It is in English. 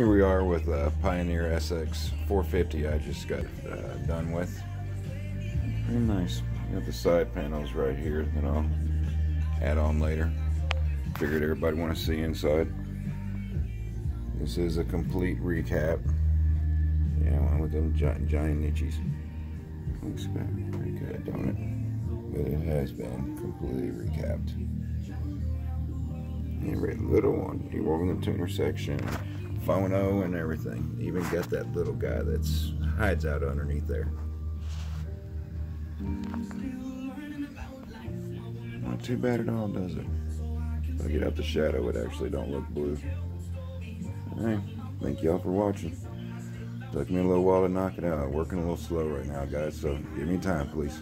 Here we are with a Pioneer SX 450 I just got uh, done with. Pretty nice. Got the side panels right here that I'll add on later. Figured everybody want to see inside. This is a complete recap. Yeah, one with them giant, giant niches. Looks pretty good, don't it? But it has been completely recapped. Every little one. You walk in the tuner section, phono and everything. Even got that little guy that's hides out underneath there. Not too bad at all, does it? If I get out the shadow, it actually don't look blue. Hey, thank y'all for watching. Took me a little while to knock it out. Working a little slow right now, guys, so give me time, please.